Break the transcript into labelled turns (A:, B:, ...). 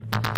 A: you